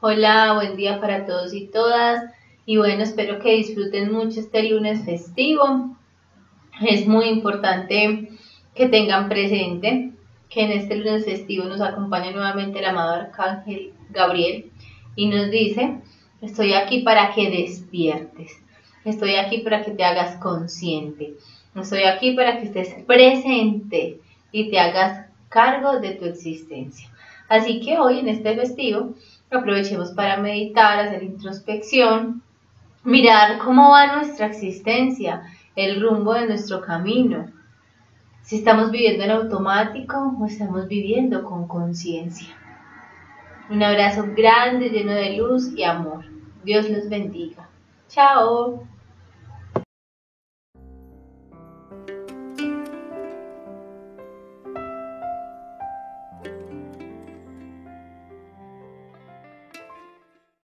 Hola, buen día para todos y todas. Y bueno, espero que disfruten mucho este lunes festivo. Es muy importante que tengan presente que en este lunes festivo nos acompaña nuevamente el amado Arcángel Gabriel y nos dice, estoy aquí para que despiertes, estoy aquí para que te hagas consciente, estoy aquí para que estés presente y te hagas cargo de tu existencia. Así que hoy en este festivo aprovechemos para meditar, hacer introspección, mirar cómo va nuestra existencia, el rumbo de nuestro camino. Si estamos viviendo en automático o estamos viviendo con conciencia. Un abrazo grande, lleno de luz y amor. Dios los bendiga. Chao.